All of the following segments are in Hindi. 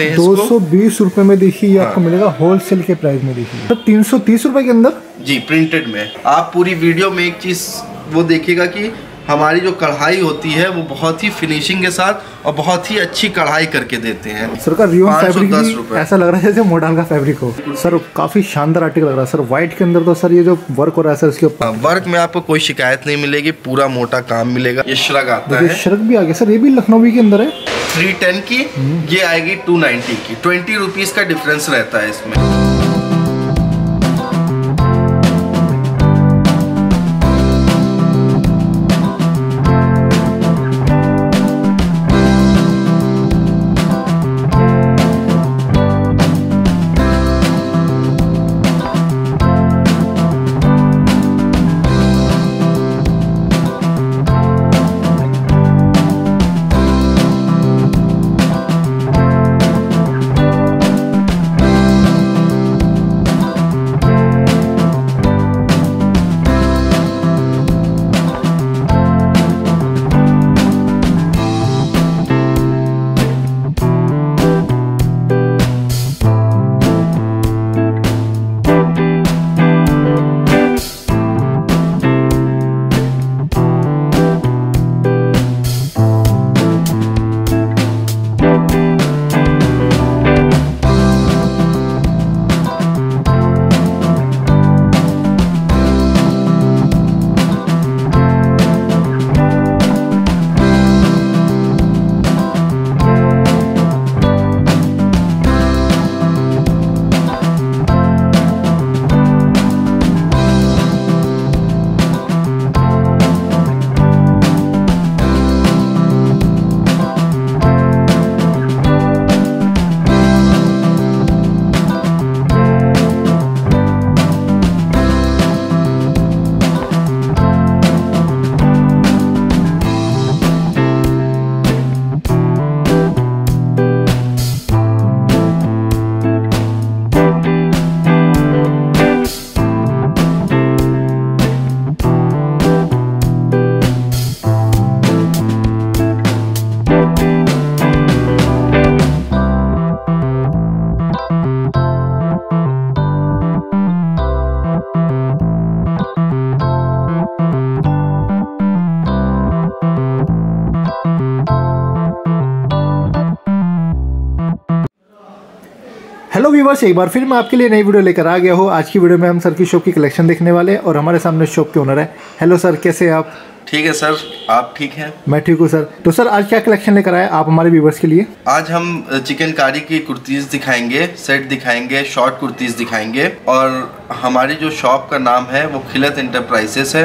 दो सौ बीस रूपए में देखिए ये आपको मिलेगा होलसेल के प्राइस में देखिए। तो तीन सौ तीस रूपए के अंदर? जी प्रिंटेड में। आप पूरी वीडियो में एक चीज़ वो देखिएगा कि हमारी जो कढ़ाई होती है वो बहुत ही फिनिशिंग के साथ और बहुत ही अच्छी कढ़ाई करके देते हैं। सर का रियोन फैब्रिक भी ऐसा लग रहा है जैसे मोडाल का फैब्रिक हो। सर काफ़ी शानदार आर्टिकल लग रहा है। सर व्हाइट के अंदर तो सर ये जो वर्क हो रहा है सर इसके ऊपर। वर्क में आपको कोई शिकायत नहीं मिलेगी पूरा मोटा काम मिलेगा। ये श्रग आता है। शर्क भी आ गया। सर ये भी लखनऊ के अंदर है? थ्री टेन की ये आएगी टू नाइन्टी की। ट्वेंटी रुपीज़ का डिफरेंस रहता है इसमें। व्यूवर्स एक बार फिर मैं आपके लिए नई वीडियो लेकर आ गया हूँ। आज की वीडियो में हम सर की शॉप की कलेक्शन देखने वाले हैं और हमारे सामने शॉप के ओनर है। हेलो सर कैसे हैं आप? ठीक है सर आप ठीक हैं? मैं ठीक हूँ सर तो सर आज क्या कलेक्शन लेकर आए आप हमारे व्यूवर्स के लिए? आज हम चिकनकारी की कुर्तीज दिखाएँगे सेट दिखाएँगे शॉर्ट कुर्तीज दिखाएँगे और हमारी जो शॉप का नाम है वो खिलत इंटरप्राइजेस है।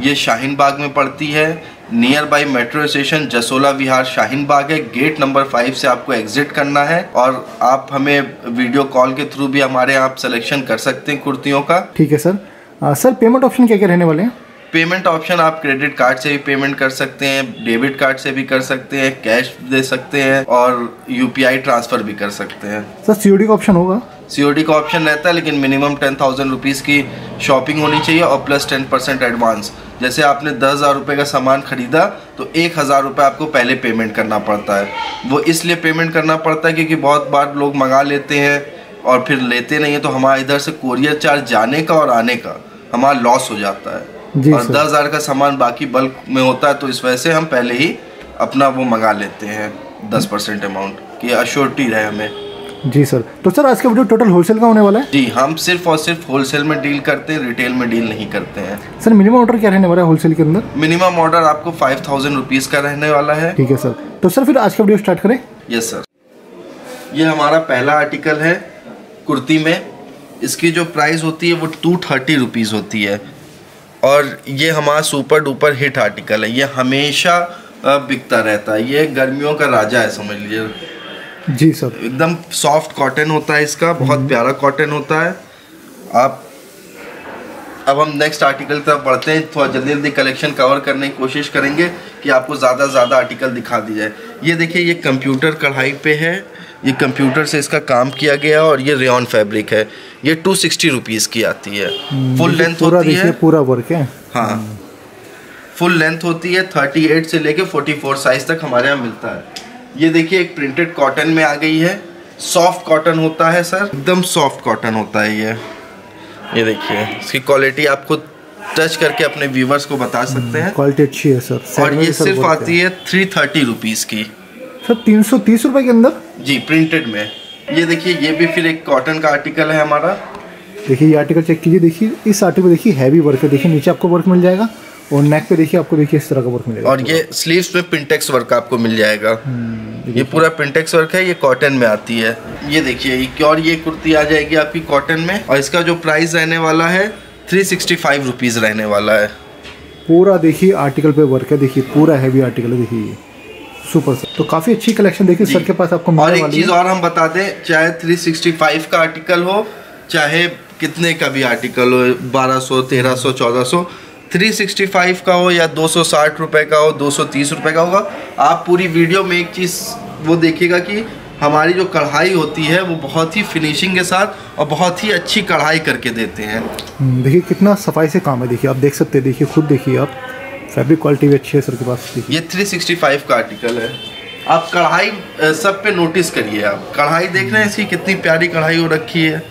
ये शाहीन बाग में पड़ती है near by metro station Jasola Vihar Shaheen Bagh है। गेट नंबर फाइव से आपको एग्जिट करना है और आप हमें वीडियो कॉल के थ्रू भी हमारे यहाँ सिलेक्शन कर सकते हैं कुर्तियों का। ठीक है सर। आ, सर पेमेंट ऑप्शन क्या क्या रहने वाले हैं? पेमेंट ऑप्शन आप क्रेडिट कार्ड से भी पेमेंट कर सकते हैं डेबिट कार्ड से भी कर सकते हैं कैश दे सकते हैं और यूपीआई ट्रांसफ़र भी कर सकते हैं। सर सीओडी का ऑप्शन होगा। सीओडी का ऑप्शन रहता है लेकिन मिनिमम टेन थाउज़ेंड रुपीज़ की शॉपिंग होनी चाहिए और प्लस टेन परसेंट एडवांस जैसे आपने दस हज़ार रुपये का सामान खरीदा तो एक हज़ार रुपये आपको पहले पेमेंट करना पड़ता है। वो इसलिए पेमेंट करना पड़ता है क्योंकि बहुत बार लोग मंगा लेते हैं और फिर लेते नहीं है तो हमारा इधर से कोरियर चार्ज जाने का और आने का हमारा लॉस हो जाता है। और दस हज़ार का सामान बाकी बल्क में होता है तो इस वजह से हम पहले ही अपना वो मंगा लेते हैं दस परसेंट अमाउंट कि अश्योरिटी रहे हमें। जी सर। तो सर आज का वीडियो टोटल होलसेल का होने वाला है? जी हम सिर्फ़ और सिर्फ़ होलसेल में डील करते हैं रिटेल में डील नहीं करते हैं। सर मिनिमम ऑर्डर क्या रहने वाला है होलसेल के अंदर? मिनिमम ऑर्डर आपको फाइव थाउज़ेंड रुपीज़ का रहने वाला है। ठीक है सर। तो सर फिर आज का वीडियो स्टार्ट करें। यस सर ये हमारा पहला आर्टिकल है कुर्ती में। इसकी जो प्राइस होती है वो टू थर्टी रुपीज़ होती है। और ये हमारा सुपर डुपर हिट आर्टिकल है। ये हमेशा बिकता रहता है। ये गर्मियों का राजा है समझ लीजिए। जी सर। एकदम सॉफ्ट कॉटन होता है इसका बहुत प्यारा कॉटन होता है। आप अब हम नेक्स्ट आर्टिकल तरफ़ बढ़ते हैं थोड़ा जल्दी जल्दी कलेक्शन कवर करने की कोशिश करेंगे कि आपको ज़्यादा से ज़्यादा आर्टिकल दिखा दी जाए। ये देखिए ये कंप्यूटर कढ़ाई पे है ये कंप्यूटर से इसका काम किया गया और ये रेन फैब्रिक है। ये टू सिक्सटी रुपीज़ की आती है। फुल लेंथ पूरा होती है। पूरा वर्क है। हाँ। फुल लेंथ होती है थर्टी एट से लेके फोर्टी फोर साइज़ तक हमारे यहाँ मिलता है। ये देखिए एक प्रिंटेड कॉटन में आ गई है। सॉफ्ट कॉटन होता है सर एकदम सॉफ्ट कॉटन होता है ये। ये देखिए इसकी क्वालिटी आपको टच करके अपने व्यूवर्स को बता सकते हैं। क्वालिटी अच्छी है सर और ये सर सिर्फ़ आती है। थ्री थर्टी रुपीज़ की। सर तीन सौ तीस रुपए के अंदर? जी प्रिंटेड में। ये देखिए ये भी फिर एक कॉटन का आर्टिकल है हमारा। देखिए ये आर्टिकल चेक कीजिए। देखिए इस आर्टिकल देखिए हैवी वर्क है। देखिए नीचे आपको वर्क मिल जाएगा। और नेक पे देखिए आपको देखिए इस तरह का वर्क मिलेगा और ये स्लीव्स में पिंटेक्स वर्क आपको मिल जाएगा। हम्म, ये पूरा पिंटेक्स वर्क है ये कॉटन में आती है। ये देखिए और ये कुर्ती आ जाएगी आपकी कॉटन में। और इसका जो प्राइस रहने वाला है थ्री सिक्सटी फाइव रुपीज़ रहने वाला है। पूरा देखिए आर्टिकल पे वर्क है देखिए पूरा हैवी आर्टिकल है देखिए सुपर सर तो काफ़ी अच्छी कलेक्शन देखिए सर के पास आपको और एक चीज़ और हम बता दें चाहे 365 का आर्टिकल हो चाहे कितने का भी आर्टिकल हो 1200 1300 1400 365 का हो या 260 रुपए का हो 230 रुपए का होगा। आप पूरी वीडियो में एक चीज़ वो देखिएगा कि हमारी जो कढ़ाई होती है वो बहुत ही फिनिशिंग के साथ और बहुत ही अच्छी कढ़ाई करके देते हैं। हम्म, देखिए कितना सफ़ाई से काम है। देखिए आप देख सकते हैं देखिए खुद देखिए आप। फैब्रिक क्वालिटी भी अच्छी है सर के पास ये 365 का आर्टिकल है। आप कढ़ाई सब पे नोटिस करिए आप। कढ़ाई देख रहे हैं इसकी कितनी प्यारी कढ़ाई हो रखी है।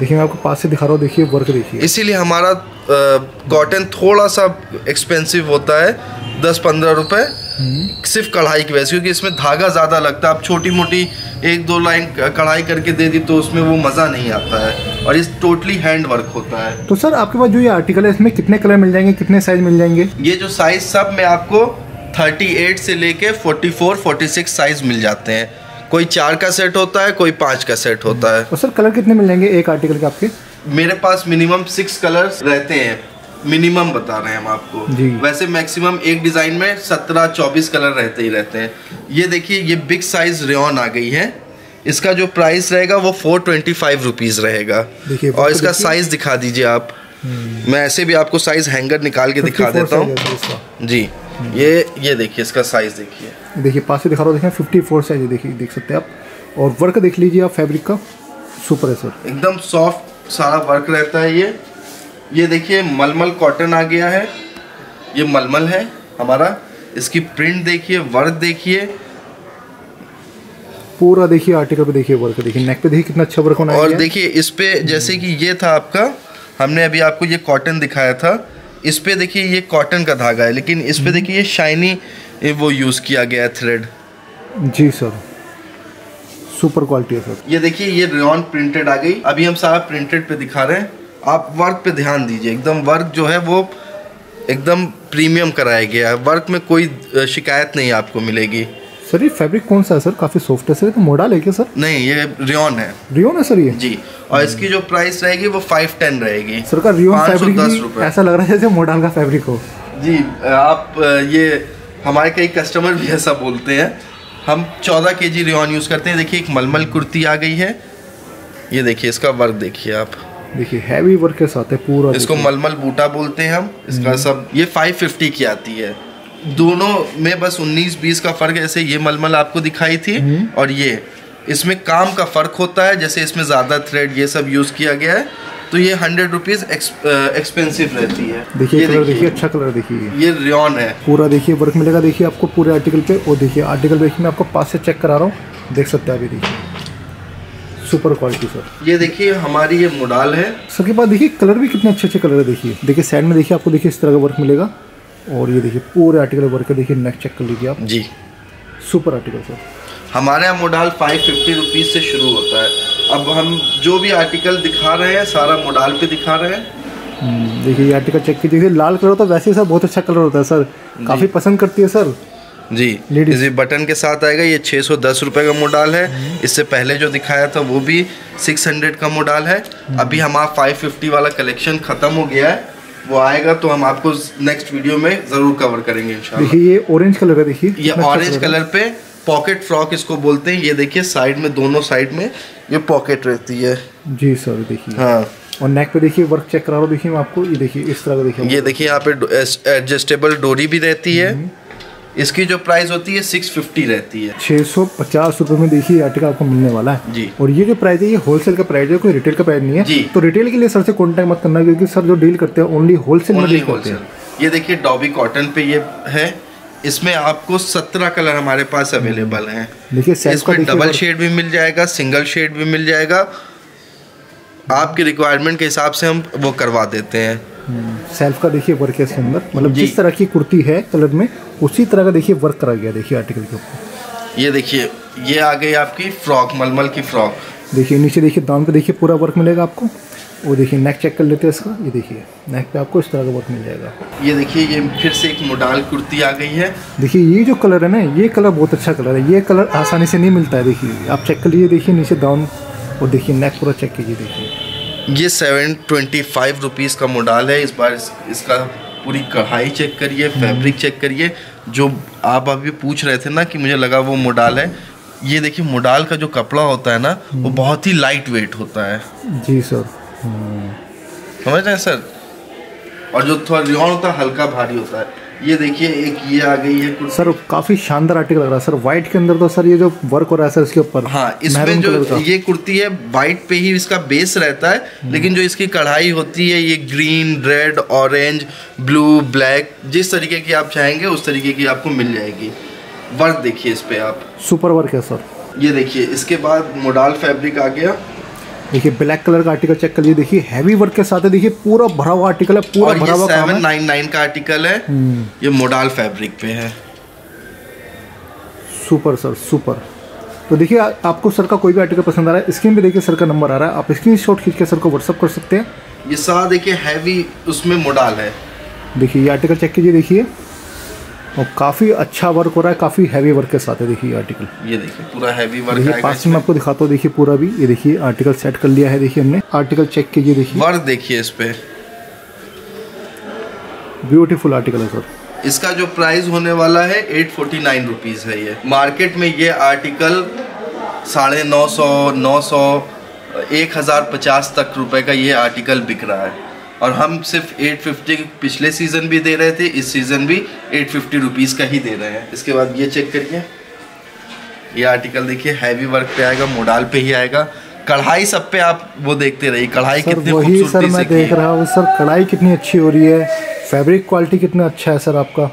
देखिए मैं आपको पास से दिखा रहा हूँ। देखिए वर्क देखिए। इसीलिए हमारा कॉटन थोड़ा सा एक्सपेंसिव होता है दस पंद्रह रुपए सिर्फ़ कढ़ाई की वजह से क्योंकि इसमें धागा ज़्यादा लगता है। आप छोटी मोटी एक दो लाइन कढ़ाई करके दे दी तो उसमें वो मज़ा नहीं आता है और इस टोटली हैंड वर्क होता है। तो सर आपके पास जो ये आर्टिकल है इसमें कितने कलर मिल जाएँगे कितने साइज़ मिल जाएँगे? ये जो साइज़ सब में आपको 38 से लेके 44 46 साइज़ मिल जाते हैं। कोई चार का सेट होता है कोई पाँच का सेट होता है। और सर कलर कितने मिल जाएँगे एक आर्टिकल के आपके? मेरे पास मिनिमम सिक्स कलर्स रहते हैं। मिनिमम बता रहे हैं हम आपको। वैसे मैक्सिमम एक डिज़ाइन में सत्रह चौबीस कलर रहते ही रहते हैं। ये देखिए ये बिग साइज़ रेन आ गई है। इसका जो प्राइस रहेगा वो फोर ट्वेंटी फाइव रुपीज़ रहेगा और इसका साइज़ दिखा दीजिए आप। मैं ऐसे भी आपको साइज़ हैंगर निकाल के दिखा देता हूँ। जी। ये ये देखिए इसका साइज़ देखिए। देखिए पास से दिखा रहा हूँ देखिए फिफ्टी फोर साइज़ देखिए देख सकते हैं आप। और वर्क देख लीजिए आप फैब्रिक का। सुपर है सर एकदम सॉफ्ट सारा वर्क रहता है ये। ये देखिए मलमल कॉटन आ गया है। ये मलमल है हमारा। इसकी प्रिंट देखिए वर्क देखिए। पूरा देखिए आर्टिकल पे देखिए वर्क देखिए। नेक पे देखिए कितना अच्छा वर्क होना और देखिए इस पे जैसे कि ये था आपका हमने अभी आपको ये कॉटन दिखाया था। इस पे देखिए ये कॉटन का धागा है लेकिन इस पे देखिए ये शाइनी वो यूज़ किया गया है थ्रेड जी सर सुपर क्वालिटी है सर। ये देखिए ये रेन प्रिंटेड आ गई। अभी हम सारा प्रिंटेड पे दिखा रहे हैं। आप वर्क पे ध्यान दीजिए। एकदम वर्क जो है वो एकदम प्रीमियम कराया गया है। वर्क में कोई शिकायत नहीं आपको मिलेगी। सर ये फैब्रिक कौन सा है सर? काफ़ी सॉफ्ट है सर। तो मोडाल है क्या सर? नहीं ये रेन है। रियोन है सर ये? जी। और इसकी जो प्राइस रहेगी वो फाइव टेन रहेगी। सर का रियोन फैब्रिक ऐसा लग रहा है जैसे मोडाल का फैब्रिक हो। जी आप ये हमारे कई कस्टमर भी ऐसा बोलते हैं। हम चौदह के जी रेन यूज़ करते हैं। देखिए एक मलमल कुर्ती आ गई है। ये देखिए इसका वर्क देखिए आप। देखिए हैवी वर्क के साथ है पूरा इसको मलमल बूटा बोलते हैं हम। इसका सब ये 550 की आती है। दोनों में बस 19 20 का फ़र्क जैसे ये मलमल आपको दिखाई थी। और ये इसमें काम का फ़र्क होता है। जैसे इसमें ज़्यादा थ्रेड ये सब यूज़ किया गया है। तो ये हंड्रेड रुपीज़ एक्सपेंसिव रहती है। देखिए कलर देखिए। अच्छा कलर देखिए ये। ये है। पूरा देखिए वर्क मिलेगा देखिए आपको पूरे आर्टिकल पे। और देखिए आर्टिकल देखिए मैं आपको पास से चेक करा रहा हूँ। देख सकते हैं अभी देखिए। सुपर क्वालिटी सर ये देखिए हमारी ये मोडाल है। सबके पास देखिए कलर भी कितने अच्छे अच्छे कलर है देखिए। देखिए साइड में देखिए आपको देखिए इस तरह का वर्क मिलेगा। और ये देखिए पूरे आर्टिकल वर्क है। देखिए नेक चेक कर लीजिए आप। जी। सुपर आर्टिकल सर हमारे यहाँ मोडाल फाइव फिफ्टी रुपीज़ से शुरू होता है। अब हम जो भी आर्टिकल दिखा रहे हैं सारा मोडाल पे दिखा रहे हैं। हम्म, देखिए ये आर्टिकल चेक कीजिए लाल कलर होता है वैसे सर बहुत अच्छा कलर होता है सर काफ़ी पसंद करती है सर जी। इसी बटन के साथ आएगा ये छः सौ दस रुपये का मोडाल है। इससे पहले जो दिखाया था वो भी सिक्स हंड्रेड का मोडाल है। अभी हमारा फाइव फिफ्टी वाला कलेक्शन ख़त्म हो गया है। वो आएगा तो हम आपको नेक्स्ट वीडियो में ज़रूर कवर करेंगे इंशाल्लाह। देखिए ये ऑरेंज कलर है देखिए ये अच्छा ऑरेंज। कलर पे पॉकेट फ्रॉक इसको बोलते हैं। ये देखिए साइड में दोनों साइड में ये पॉकेट रहती है। जी सर देखिए। हाँ। और नेक पे देखिए वर्क चेक करा रहा देखिए मैं आपको ये देखिए इस तरह का देखिए। ये देखिए यहाँ पे एडजस्टेबल डोरी भी रहती है। इसकी जो प्राइस होती है सिक्स फिफ्टी रहती है। छः सौ पचास रुपये में देखिए आर्टिकल आपको मिलने वाला है। जी। और ये जो प्राइस है ये होलसेल का प्राइस है कोई रिटेल का प्राइस नहीं है। जी। तो रिटेल के लिए सर से कॉन्टैक्ट मत करना क्योंकि सर जो डील करते हैं ओनली होलसेल में डील करते हैं। होलसेल ये देखिए डॉबी कॉटन पे ये है। इसमें आपको सत्रह कलर हमारे पास अवेलेबल हैं। देखिए इसमें डबल शेड भी मिल जाएगा सिंगल शेड भी मिल जाएगा। आपकी रिक्वायरमेंट के हिसाब से हम वो करवा देते हैं। सेल्फ का देखिए वर्क है इसके अंदर मतलब जिस तरह की कुर्ती है कलर में उसी तरह का देखिए वर्क करा गया देखिए आर्टिकल के ऊपर। ये देखिए ये आ गई आपकी फ्रॉक मलमल की फ्रॉक देखिए नीचे देखिए दाम पे देखिए पूरा वर्क मिलेगा आपको। वो देखिए नेक चेक कर लेते हैं इसका। ये देखिए नेक पे आपको इस तरह का वर्क मिल जाएगा। ये देखिए ये फिर से एक मोडाल कुर्ती आ गई है। देखिए ये जो कलर है ना ये कलर बहुत अच्छा कलर है। ये कलर आसानी से नहीं मिलता है देखिए। आप चेक कर लीजिए देखिए नीचे डाउन और देखिए नेक पूरा चेक कीजिए देखिए। ये सेवन ट्वेंटी फाइव रुपीज़ का मोडाल है। इस बार इस, इसका पूरी कढ़ाई चेक करिए फैब्रिक चेक करिए। जो आप अभी पूछ रहे थे ना कि मुझे लगा वो मोडाल है ये देखिए मोडाल का जो कपड़ा होता है ना वो बहुत ही लाइट वेट होता है। जी सर समझ रहे हैं सर और जो थोड़ा रियोन होता है हल्का भारी होता है। ये देखिए एक ये आ गई है कुर्ती सर काफ़ी शानदार आर्टिकल लग रहा है। सर वाइट के अंदर तो सर ये जो वर्क हो रहा है सर इसके ऊपर हाँ इसमें जो ये कुर्ती है वाइट पे ही इसका बेस रहता है लेकिन जो इसकी कढ़ाई होती है ये green red orange blue black जिस तरीके की आप चाहेंगे उस तरीके की आपको मिल जाएगी। वर्क देखिए इस पे आप। सुपर वर्क है सर ये देखिए इसके बाद मोडाल फैब्रिक आ गया। देखिए ब्लैक कलर का आर्टिकल चेक कर लीजिए देखिए हैवी वर्क के साथ है। देखिए पूरा भरा हुआ आर्टिकल है पूरा भरा हुआ काम है। नाइन नाइन का आर्टिकल है। हम्म, ये मोडाल फैब्रिक पे है। सुपर सर सुपर तो देखिए आपको सर का कोई भी आर्टिकल पसंद आ रहा है स्क्रीन पे देखिए सर का नंबर आ रहा है। आप स्क्रीन शॉट खींच के सर को व्हाट्सअप कर सकते हैं। ये सारा देखिए हैवी उसमें मोडाल है। देखिए ये आर्टिकल चेक कीजिए देखिए। और काफ़ी अच्छा वर्क हो रहा है काफ़ी हैवी वर्क के साथ है देखिए आर्टिकल ये देखिए पूरा हैवी वर्क देखिए पास में आपको दिखाता हूँ देखिए पूरा भी। ये देखिए आर्टिकल सेट कर लिया है देखिए हमने। आर्टिकल चेक कीजिए देखिए। वर्क देखिए इस पे। ब्यूटीफुल आर्टिकल है सर इसका जो प्राइस होने वाला है एट फोर्टी नाइन रुपीज़ है ये। मार्केट में ये आर्टिकल साढ़े नौ सौ नौ सौ एक हज़ार पचास तक रुपए का ये आर्टिकल बिक रहा है। और हम सिर्फ़ एट फिफ्टी पिछले सीज़न भी दे रहे थे इस सीज़न भी एट फिफ्टी का ही दे रहे हैं। इसके बाद ये चेक करिए। ये आर्टिकल देखिए हैवी वर्क पे आएगा मोडाल पे ही आएगा। कढ़ाई सब पे आप वो देखते रहिए कढ़ाई कितनी वही सर खूबसूरती से मैं देख रहा हूँ सर कढ़ाई कितनी अच्छी हो रही है फैब्रिक क्वालिटी कितना अच्छा है सर आपका।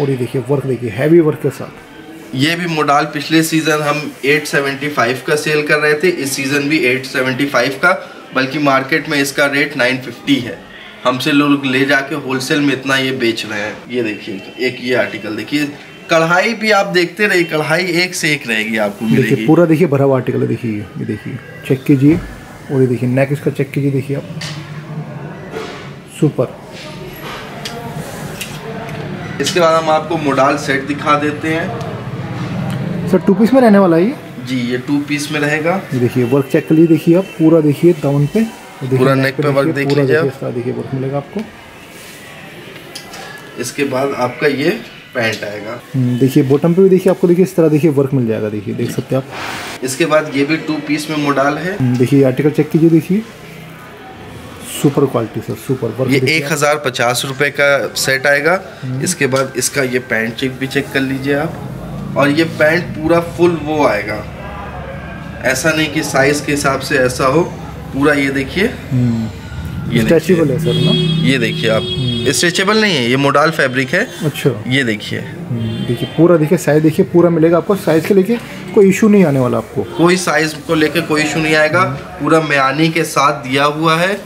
और ये देखिए वर्क देखिए हैवी वर्क के साथ। ये भी मोडाल पिछले सीज़न हम 875 का सेल कर रहे थे इस सीज़न भी 875 का। बल्कि मार्केट में इसका रेट 950 है। हमसे लोग ले जाके होलसेल में इतना ये बेच रहे हैं। ये देखिए एक ये आर्टिकल देखिए। कढ़ाई भी आप देखते रहिए कढ़ाई एक से एक रहेगी आपको देखिए मिलेगी। पूरा देखिए भरा हुआ आर्टिकल देखिए ये ये देखिए चेक कीजिए। और ये देखिए नेक इसका चेक कीजिए देखिए आप। सुपर इसके बाद हम आपको मोडाल सेट दिखा देते हैं। सर टू पीस में रहने वाला है ये? जी ये टू पीस में रहेगा। ये देखिए वर्क चेक कर लीजिए देखिए आप पूरा देखिए डाउन पे। पूरा neck पे देखिए, देख लीजिए देखिए वर्क मिलेगा आपको। इसके बाद आपका ये पैंट आएगा। हम्म, देखिए बॉटम पे भी देखिए आपको देखिए इस तरह देखिए वर्क मिल जाएगा देखिए देख सकते हैं आप। इसके बाद ये भी टू पीस में मोडाल है। हम्म, देखिए आर्टिकल चेक कीजिए देखिए। Super quality sir super work ये एक हज़ार पचास रुपए का सेट आएगा। इसके बाद इसका ये पैंट चेक भी चेक कर लीजिए आप। और ये पैंट पूरा फुल वो आएगा। ऐसा नहीं कि साइज़ के हिसाब से ऐसा हो पूरा ये देखिए। ये स्ट्रेचेबल है सर ना? ये देखिए आप। स्ट्रेचेबल नहीं है ये मोडाल फैब्रिक है। अच्छा। ये देखिए। हम्म, देखिए पूरा देखिए साइज़ देखिए पूरा मिलेगा आपको। साइज़ के लेके कोई इशू नहीं आने वाला आपको। कोई साइज़ को लेकर कोई इशू नहीं आएगा। पूरा म्यानी के साथ दिया हुआ है।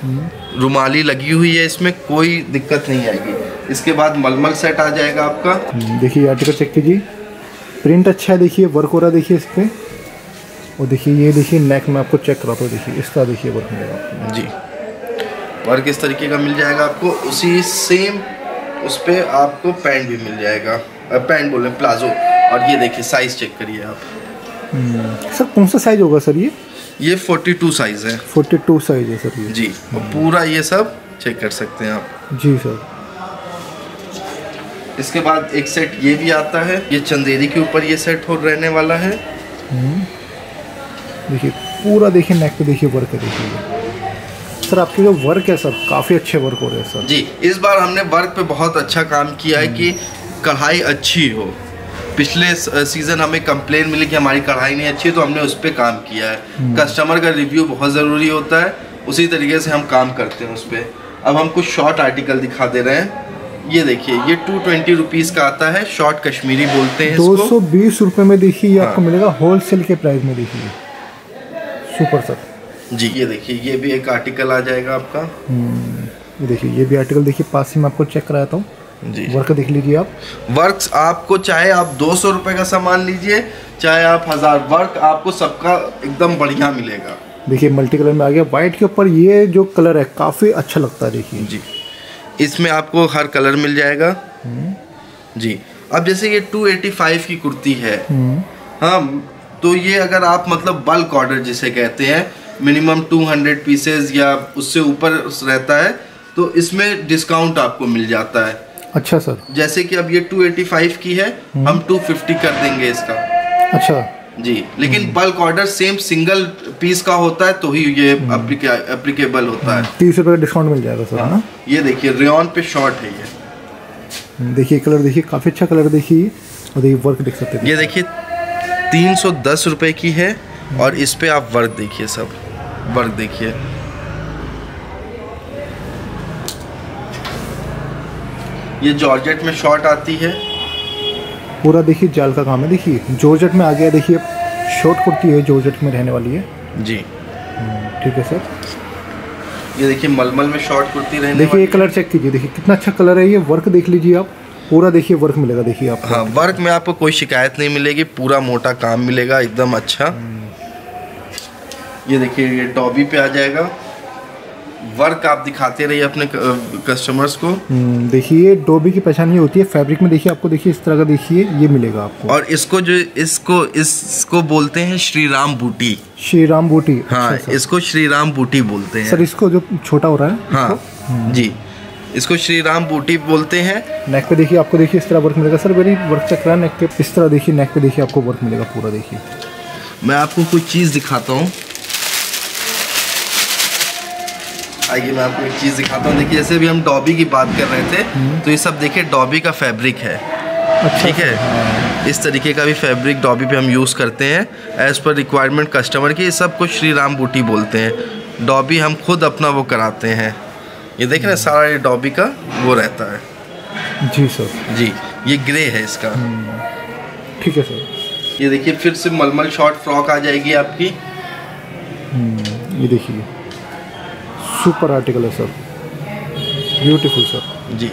रुमाली लगी हुई है इसमें कोई दिक्कत नहीं आएगी। इसके बाद मलमल सेट आ जाएगा आपका। हम्म, देखिए आर्टिकल चेक कीजिए। प्रिंट अच्छा है देखिए वर्क हो रहा है देखिए इस पर और देखिए ये देखिए नेक में आपको चेक कराता हूँ देखिए इस तरह देखिए वर्क मिलेगा आपको। जी। वर्क इस तरीके का मिल जाएगा आपको उसी सेम उस पर आपको पैंट भी मिल जाएगा। पैंट बोले प्लाजो। और ये देखिए साइज़ चेक करिए आप। सर कौन सा साइज़ होगा सर ये? ये 42 साइज़ है। 42 साइज़ है सर ये। जी और पूरा ये सब चेक कर सकते हैं आप। जी सर। इसके बाद एक सेट ये भी आता है ये चंदेरी के ऊपर ये सेट हो रहने वाला है। देखिए पूरा देखिए नेक पे देखिए वर्क है देखिए। सर आपके जो वर्क है सर काफ़ी अच्छे वर्क हो रहे हैं सर जी इस बार हमने वर्क पे बहुत अच्छा काम किया है कि कढ़ाई अच्छी हो। पिछले सीज़न हमें कंप्लेन मिली कि हमारी कढ़ाई नहीं अच्छी है तो हमने उस पर काम किया है। कस्टमर का रिव्यू बहुत ज़रूरी होता है उसी तरीके से हम काम करते हैं उस पर अब हम कुछ शॉर्ट आर्टिकल दिखा दे रहे हैं। ये देखिए ये टू ट्वेंटी रुपीज़ का आता है शॉर्ट कश्मीरी बोलते हैं दो सौ बीस रुपये में देखिए ये आपको हाँ। मिलेगा होलसेल के प्राइस में देखिए। सुपर सर जी ये देखिए ये भी एक आर्टिकल आ जाएगा आपका। ये देखिए ये भी आर्टिकल देखिए पास से मैं आपको चेक कराता हूँ। जी। वर्क देख लीजिए आप। वर्क आपको चाहे आप दो सौ रुपये का सामान लीजिए चाहे आप हज़ार वर्क आपको सबका एकदम बढ़िया मिलेगा। देखिए मल्टी कलर में आ गया। वाइट के ऊपर ये जो कलर है काफ़ी अच्छा लगता है देखिए। जी। इसमें आपको हर कलर मिल जाएगा। जी। अब जैसे ये 285 की कुर्ती है। हाँ तो ये अगर आप मतलब बल्क ऑर्डर जिसे कहते हैं मिनिमम 200 पीसेस या उससे ऊपर रहता है तो इसमें डिस्काउंट आपको मिल जाता है। अच्छा सर। जैसे कि अब ये 285 की है हम 250 कर देंगे इसका। अच्छा। जी लेकिन bulk order same single piece का होता है तो ही ये एप्लीकेबल होता है। तीस रुपये का डिस्काउंट मिल जाएगा सर है ना? ये देखिए रेयन पे शॉर्ट है ये। देखिए कलर देखिए काफ़ी अच्छा कलर देखिए और देखिए वर्क देख सकते हैं। ये देखिए तीन सौ दस रुपये की है और इस पे आप वर्क देखिए सब वर्क देखिए। ये जॉर्जेट में शॉर्ट आती है। पूरा देखिए जाल का काम है। देखिए जोरजट में आ गया देखिए शॉर्ट कुर्ती है जोरजट में रहने वाली है। जी। ठीक है सर ये देखिए मलमल में शॉर्ट कुर्ती रहने देखिए ये कलर चेक कीजिए। देखिए कितना अच्छा कलर है ये। वर्क देख लीजिए आप। पूरा देखिए वर्क मिलेगा देखिए आपको। हाँ वर्क में आपको कोई शिकायत नहीं मिलेगी। पूरा मोटा काम मिलेगा एकदम अच्छा। ये देखिए ये टॉबी पे आ जाएगा। वर्क आप दिखाते रहिए अपने कस्टमर्स को। हम्म, देखिए डोबी की पहचान ये होती है फैब्रिक में देखिए आपको देखिए इस तरह का देखिए ये मिलेगा आपको। और इसको जो इसको इसको बोलते हैं श्री राम बूटी। श्री राम बूटी हाँ अच्छा। इसको श्री राम बूटी बोलते हैं। सर इसको जो छोटा हो रहा है हाँ जी। इसको श्री राम बूटी बोलते हैं। नेक पे देखिए आपको देखिए इस तरह वर्क मिलेगा। सर वेरी वर्क चेक रहा है नेक पे इस तरह देखिए नेक पे देखिए आपको वर्क मिलेगा पूरा देखिए। मैं आपको कुछ चीज़ दिखाता हूँ। आइए मैं आपको एक चीज़ दिखाता हूँ। देखिए जैसे भी हम डॉबी की बात कर रहे थे तो ये सब देखिए डॉबी का फैब्रिक है। अच्छा। ठीक है? इस तरीके का भी फैब्रिक डॉबी पे हम यूज़ करते हैं एज़ पर रिक्वायरमेंट कस्टमर की ये सब कुछ श्री राम बूटी बोलते हैं। डॉबी हम खुद अपना वो कराते हैं। ये देख रहे हैं सारा ये डॉबी का वो रहता है। जी सर। जी ये ग्रे है इसका। ठीक है सर। ये देखिए फिर से मलमल शॉर्ट फ्रॉक आ जाएगी आपकी। ये देखिए। सुपर आर्टिकल है सर। ब्यूटीफुल सर जी।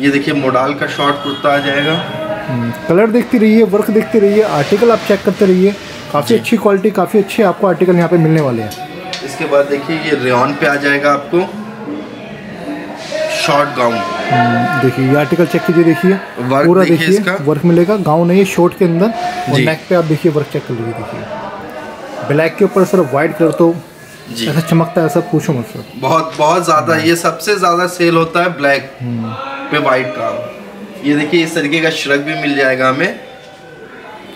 ये देखिए मोडाल का शॉर्ट कुर्ता आ जाएगा। कलर देखते रहिए वर्क देखते रहिए आर्टिकल आप चेक करते रहिए। काफ़ी अच्छी क्वालिटी काफ़ी अच्छे आपको आर्टिकल यहाँ पे मिलने वाले हैं। इसके बाद देखिए ये रेयन पे आ जाएगा आपको। शॉर्ट गाउन हम्म, देखिए ये आर्टिकल चेक कीजिए देखिए। पूरा देखिए देखिए वर्क मिलेगा गाउन है ये शॉर्ट के अंदर। और नेक पे आप देखिए वर्क चेक कर लीजिए देखिए। ब्लैक के ऊपर सर वाइट कलर तो जी। ऐसा चमकता है ऐसा पूछो मत सर। बहुत बहुत ज़्यादा ये सबसे ज़्यादा सेल होता है ब्लैक पे वाइट काम ये देखिए इस तरीके का श्रग भी मिल जाएगा हमें।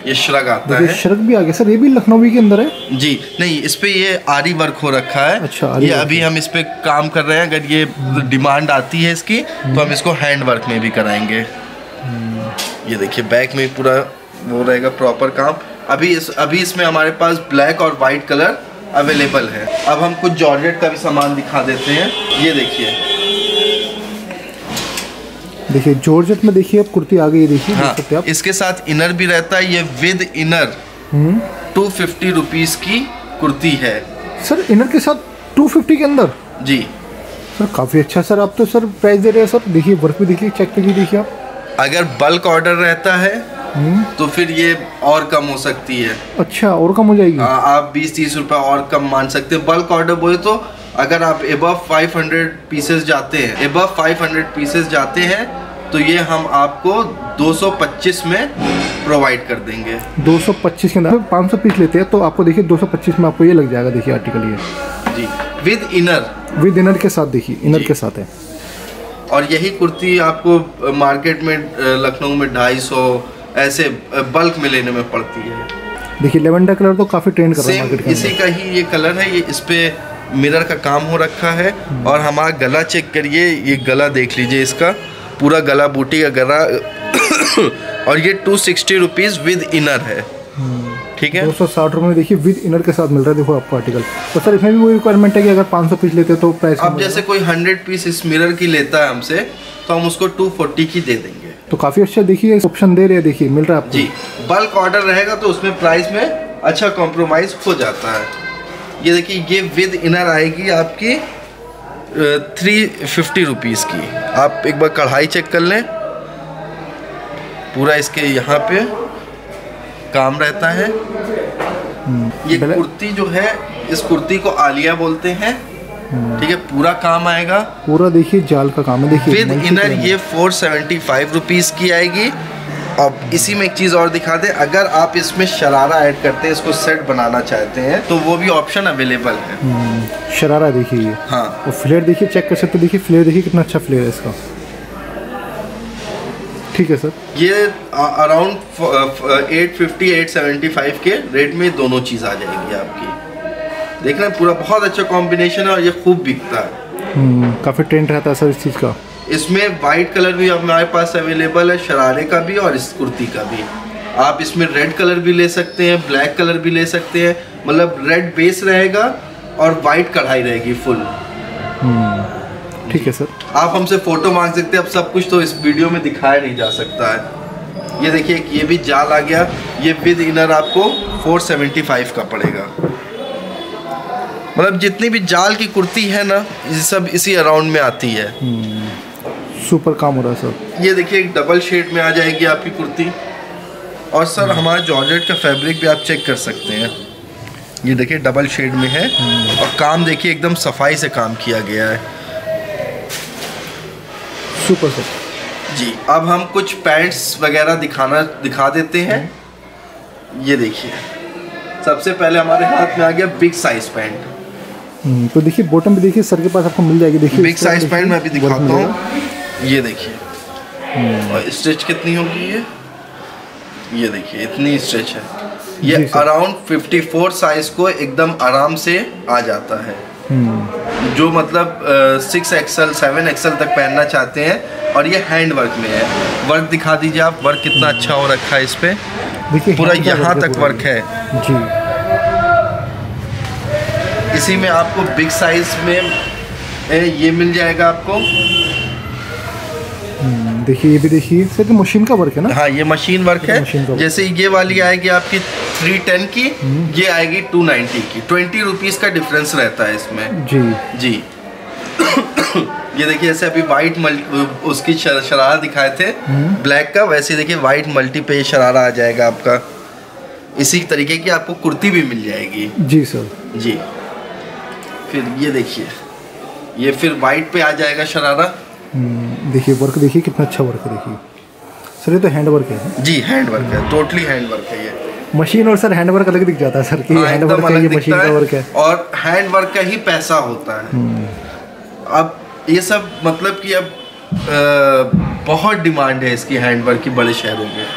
ये श्रग आता है। शर्क भी आ गया सर ये भी लखनऊ के अंदर है? जी नहीं इस पे ये आरी वर्क हो रखा है। अच्छा, ये अभी हम इस पे काम कर रहे हैं। अगर ये डिमांड आती है इसकी तो हम इसको हैंड वर्क में भी कराएँगे। ये देखिए बैक में पूरा वो रहेगा प्रॉपर काम। अभी इस अभी इसमें हमारे पास ब्लैक और वाइट कलर अवेलेबल है। अब हम कुछ जॉर्जेट का भी सामान दिखा देते हैं। ये देखिए। देखिए जॉर्जेट में देखिए अब कुर्ती आ गई देखिए हाँ आप। इसके साथ इनर भी रहता है। ये with inner hmm, two fifty rupees की कुर्ती है। सर इनर के साथ 250 के अंदर? जी। सर काफ़ी अच्छा सर। आप तो सर प्राइस दे रहे हैं सर। देखिए वर्क भी देखिए चेक कीजिए देखिए आप। अगर बल्क ऑर्डर रहता है तो फिर ये और कम हो सकती है। अच्छा और कम हो जाएगी? आ, आप 20-30 रुपए और कम मान सकते हैं। बल्क ऑर्डर बोले तो अगर आप एबव 500 पीसेस जाते हैं एबव 500 पीसेस जाते हैं तो ये हम आपको 225 में प्रोवाइड कर देंगे। 225 के अंदर 500 पीस लेते हैं तो आपको देखिए 225 में आपको ये लग जाएगा देखिए आर्टिकल ये। जी। विद इनर विद इनर के साथ देखिए इनर के साथ है। और यही कुर्ती आपको मार्केट में लखनऊ में ढाई सौ ऐसे बल्क में लेने में पड़ती है। देखिए लेवेंडर कलर तो काफ़ी ट्रेंड कर रहा है मार्केट इसी का ही ये कलर है ये इस पे मिरर का काम हो रखा है। और हमारा गला चेक करिए ये गला देख लीजिए इसका। पूरा गला बूटी का गला और ये two sixty rupees with inner है। ठीक है? दो सौ साठ रुपये में देखिए विद इनर के साथ मिल रहा है देखो आपको आर्टिकल तो सर इसमें भी वही रिक्वायरमेंट है कि अगर 500 पीस लेते तो प्राइस अब जैसे कोई हंड्रेड पीस इस मिरर की लेता है हमसे तो हम उसको टू फोर्टी की दे देंगे। तो काफ़ी अच्छा देखिए ऑप्शन दे रहे हैं देखिए मिल रहा है आपको। जी बल्क ऑर्डर रहेगा तो उसमें प्राइस में अच्छा कॉम्प्रोमाइज हो जाता है। ये देखिए ये विद इनर आएगी आपकी थ्री फिफ्टी रुपीज़ की। आप एक बार कढ़ाई चेक कर लें। पूरा इसके यहाँ पे काम रहता है। ये कुर्ती जो है इस कुर्ती को आलिया बोलते हैं। ठीक है पूरा काम आएगा। पूरा देखिए जाल का काम है। देखिए विद इनर ये फोर सेवेंटी फाइव रुपीज़ की आएगी। अब इसी में एक चीज़ और दिखा दें अगर आप इसमें शरारा ऐड करते हैं इसको सेट बनाना चाहते हैं तो वो भी ऑप्शन अवेलेबल है। हम्म, शरारा देखिए ये। हाँ। और फ्लेयर देखिए चेक कर सकते देखिए फ्लेयर देखिए कितना अच्छा फ्लेयर है इसका। ठीक है सर ये around eight fifty eight seventy five के रेट में दोनों चीज़ आ जाएगी आपकी। देख रहे हैं पूरा बहुत अच्छा कॉम्बिनेशन है और ये खूब बिकता है। हम्म, काफ़ी ट्रेंड रहता है सर इस चीज़ का। इसमें वाइट कलर भी हमारे पास अवेलेबल है शरारे का भी और इस कुर्ती का भी। आप इसमें रेड कलर भी ले सकते हैं ब्लैक कलर भी ले सकते हैं। मतलब रेड बेस रहेगा और वाइट कढ़ाई रहेगी फुल ठीक है सर। आप हमसे फ़ोटो मांग सकते हैं अब सब कुछ तो इस वीडियो में दिखाया नहीं जा सकता है। ये देखिए ये भी जाल आ गया ये विद इनर आपको 475 का पड़ेगा। मतलब जितनी भी जाल की कुर्ती है ना ये सब इसी अराउंड में आती है। सुपर काम हो रहा है सर ये देखिए एक डबल शेड में आ जाएगी आपकी कुर्ती। और सर हमारा जॉर्जेट का फैब्रिक भी आप चेक कर सकते हैं। ये देखिए डबल शेड में है। और काम देखिए एकदम सफ़ाई से काम किया गया है। सुपर सर जी अब हम कुछ पैंट्स वगैरह दिखाना दिखा देते हैं। ये देखिए सबसे पहले हमारे हाथ में आ गया बिग साइज़ पैंट हम्म, तो देखिए बॉटम भी देखिए सर के पास आपको मिल जाएगी देखिए बिग साइज़ पैंट मैं अभी दिखाता। हूँ। ये देखिए। और स्टिच कितनी होगी ये? ये देखिए इतनी स्टिच है। ये अराउंड 54 साइज़ को एकदम आराम से आ जाता है। हम्म, जो मतलब सिक्स एक्सएल सेवन एक्सएल तक पहनना चाहते हैं और ये हैंड वर्क में है। वर्क दिखा दीजिए आप वर्क कितना अच्छा हो रखा है इस पूरा hand यहाँ तक वर्क है। जी। इसी में आपको बिग साइज़ में ये मिल जाएगा आपको। हम्म, देखिए ये भी देखिए सर ये मशीन का वर्क है ना? हाँ ये मशीन वर्क है। मशीन का वर्क। जैसे ये वाली आएगी आपकी 310 की ये आएगी 290 की। ट्वेंटी रुपीज़ का डिफरेंस रहता है इसमें। जी। जी। ये देखिए जैसे अभी वाइट मल्टी उसकी शर, शरारा दिखाए थे। ब्लैक का वैसे देखिए वाइट मल्टी पे शरारा आ जाएगा आपका। इसी तरीके की आपको कुर्ती भी मिल जाएगी। जी सर जी। फिर ये देखिए। ये फिर वाइट पे आ जाएगा शरारा। हम्म, देखिए वर्क देखिए कितना अच्छा वर्क है देखिए। सर ये तो हैंड वर्क है। जी हैंड वर्क है टोटली हैंड वर्क है ये। मशीन और सर हैंड वर्क अलग दिख जाता है सर कि हाँ, हैंड वर्क है ये मशीन का वर्क है। और हैंड वर्क का ही पैसा होता है। हम्म, अब ये सब मतलब कि अब बहुत डिमांड है इसकी हैंड वर्क की बड़े शहरों में।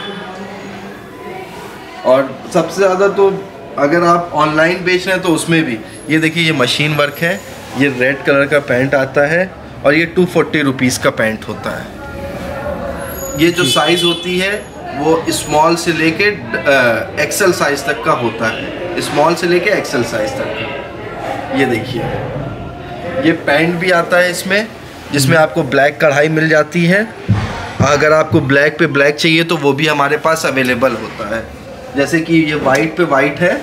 और सबसे ज़्यादा तो अगर आप ऑनलाइन बेच रहे हैं तो उसमें भी। ये देखिए ये मशीन वर्क है ये रेड कलर का पैंट आता है और ये टू फोर्टी रुपीज़ का पैंट होता है। ये जो साइज़ होती है वो स्मॉल से लेके एक्सेल साइज़ तक का होता है। स्मॉल से लेके एक्सेल साइज़ तक का। ये देखिए। ये पैंट भी आता है इसमें जिसमें आपको ब्लैक कढ़ाई मिल जाती है। अगर आपको ब्लैक पे ब्लैक चाहिए तो वो भी हमारे पास अवेलेबल होता है। जैसे कि ये वाइट पे वाइट है।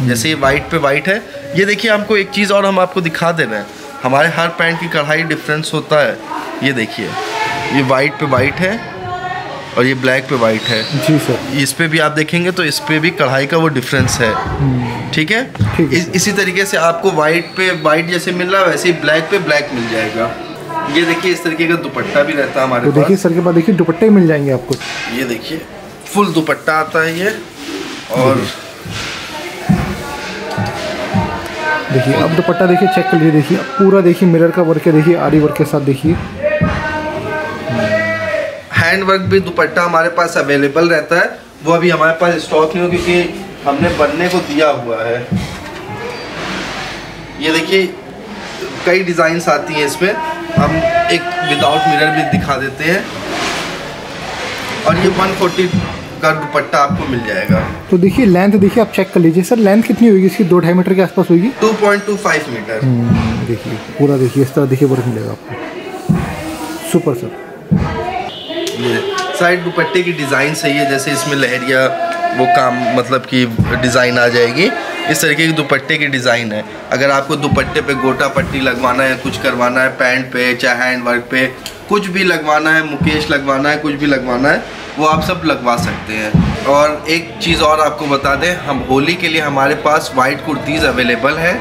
जैसे ये वाइट पे वाइट है। ये देखिए हमको एक चीज़ और हम आपको दिखा दे रहे हैं। हमारे हर पैंट की कढ़ाई डिफरेंस होता है। ये देखिए ये वाइट पे वाइट है और ये ब्लैक पे वाइट है। जी सर। इस पे भी आप देखेंगे तो इस पे भी कढ़ाई का वो डिफरेंस है। ठीक है? ठीक है इस, इसी तरीके से आपको वाइट पे वाइट जैसे मिल रहा है वैसे ही ब्लैक पे ब्लैक मिल जाएगा। ये देखिए इस तरीके का दुपट्टा भी रहता है हमारे तो देखिए पास। सर के बाद देखिए दुपट्टे मिल जाएँगे आपको। ये देखिए फुल दुपट्टा आता है ये और देखिए। अब दुपट्टा देखिए चेक कर लीजिए देखिए पूरा देखिए मिरर का वर्क है देखिए आरी वर्क के साथ देखिए। हैंड वर्क भी दुपट्टा हमारे पास अवेलेबल रहता है। वो अभी हमारे पास स्टॉक नहीं हो क्योंकि हमने बनने को दिया हुआ है। ये देखिए कई डिज़ाइंस आती हैं इसमें। हम एक विदाउट मिरर भी दिखा देते हैं। और ये 140 का दुपट्टा आपको मिल जाएगा। तो देखिए लेंथ देखिए आप चेक कर लीजिए। सर लेंथ कितनी होगी इसकी? दो ढाई मीटर के आसपास होगी? 2.25 मीटर हम्म, देखिए पूरा देखिए इस तरह देखिए वर्क मिलेगा आपको। सुपर सर ये साइड दुपट्टे की डिज़ाइन सही है जैसे इसमें लहरिया वो काम मतलब कि डिज़ाइन आ जाएगी। इस तरीके की दुपट्टे की डिज़ाइन है। अगर आपको दुपट्टे पे गोटा पट्टी लगवाना है, कुछ करवाना है, पैंट पे, चाहे हैंड वर्क पे, कुछ भी लगवाना है, मुकेश लगवाना है, कुछ भी लगवाना है, वो आप सब लगवा सकते हैं। और एक चीज़ और आपको बता दें, हम होली के लिए हमारे पास वाइट कुर्तीज़ अवेलेबल है,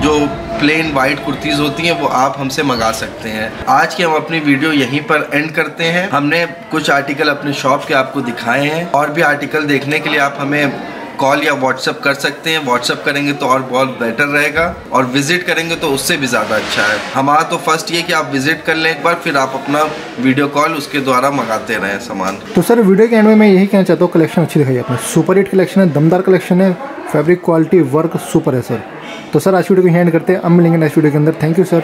जो प्लेन वाइट कुर्तीज़ होती हैं, वो आप हमसे मंगा सकते हैं। आज की हम अपनी वीडियो यहीं पर एंड करते हैं। हमने कुछ आर्टिकल अपने शॉप के आपको दिखाए हैं। और भी आर्टिकल देखने के लिए आप हमें कॉल या व्हाट्सअप कर सकते हैं। व्हाट्सअप करेंगे तो और बहुत बेटर रहेगा। और विज़िट करेंगे तो उससे भी ज़्यादा अच्छा है। हमारा तो फ़र्स्ट ये कि आप विज़िट कर लें एक बार, फिर आप अपना वीडियो कॉल उसके द्वारा मंगाते रहें सामान। तो सर वीडियो के एंड में मैं यही कहना चाहता हूँ कलेक्शन अच्छी दिखाई आपने। सुपर हिट कलेक्शन है, दमदार कलेक्शन है फैब्रिक क्वालिटी वर्क सुपर है सर तो सर, आज वीडियो को हैंड करते हैं। अब मिलेंगे नेक्स्ट वीडियो के अंदर। Thank you sir